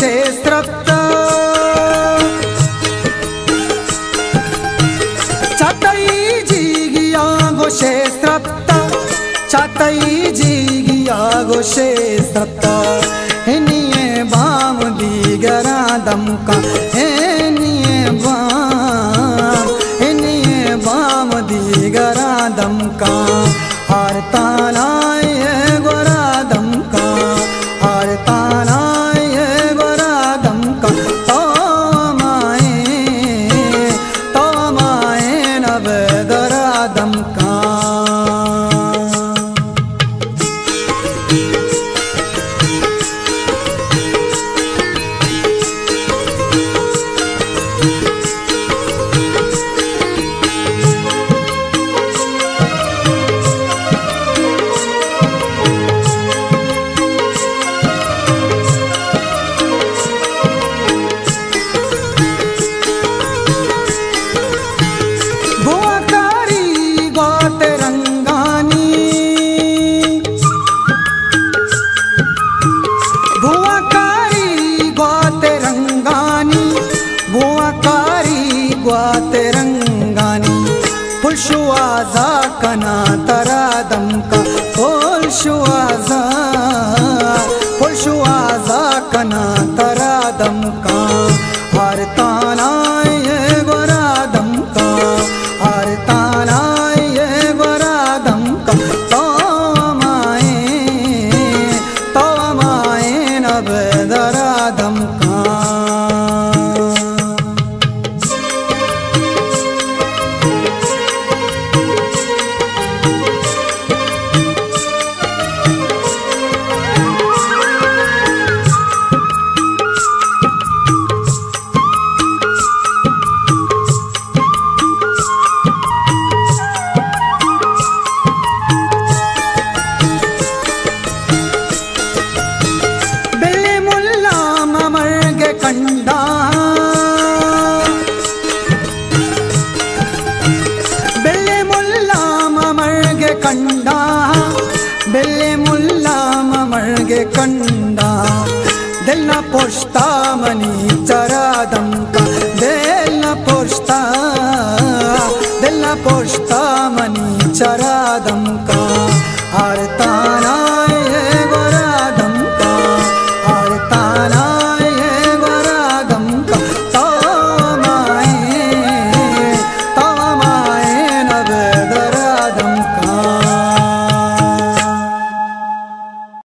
क्षेत्रत्त चतई जीगियागो जी गिया जीगियागो क्षेत्रत्त आवाज़ ಕಂಡ ಬೆಳ್ಳೆ ಮುಲ್ಲ ಮಮಳ್ಗೆ ಕಂಡ. ಬೆಳ್ಳೆ ಮುಲ್ಲ ಮಮಳ್ಗೆ ಕಂಡ. ದೆಲ್ಲ ಪೋಷ್ತಾ ಮನಿ ಚರಾದಂ